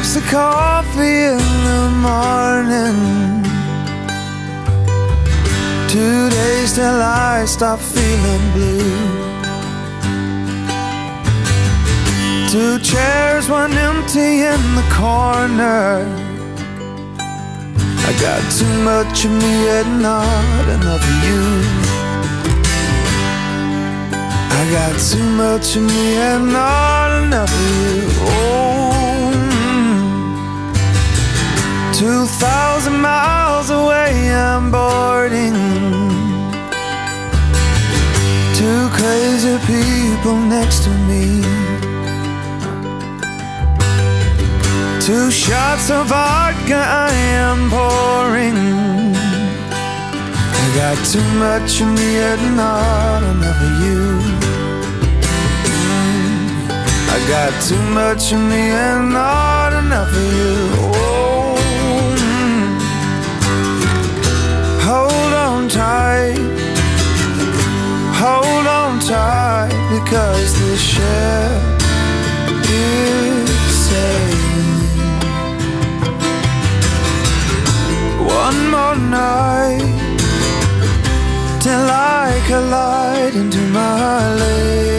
Cups of coffee in the morning. Two days till I stop feeling blue. Two chairs, one empty in the corner. I got too much of me and not enough of you. I got too much of me and not enough of you. Two thousand miles away, I'm boarding. Two crazy people next to me. Two shots of vodka I am pouring. I got too much of me and not enough of you. I got too much of me and not enough of you. Tight, hold on tight, because this ship is sailing. One more night till I collide into my lady.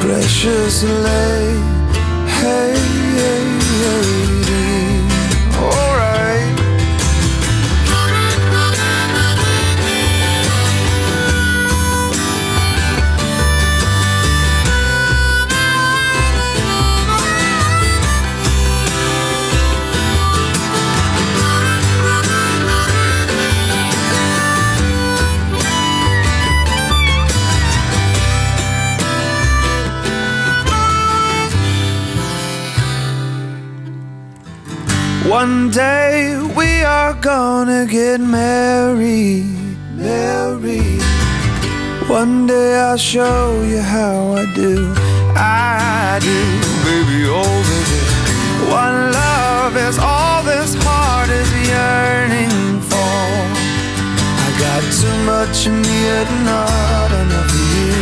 Precious lady, hey, hey, One day we are gonna get married, married. One day I'll show you how I do, I do, baby, oh baby. One love is all this heart is yearning for. I got too much and not enough of you.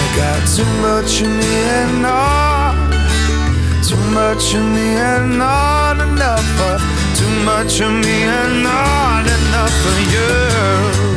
I got too much and not much of me and not enough for Too much of me and not enough for you.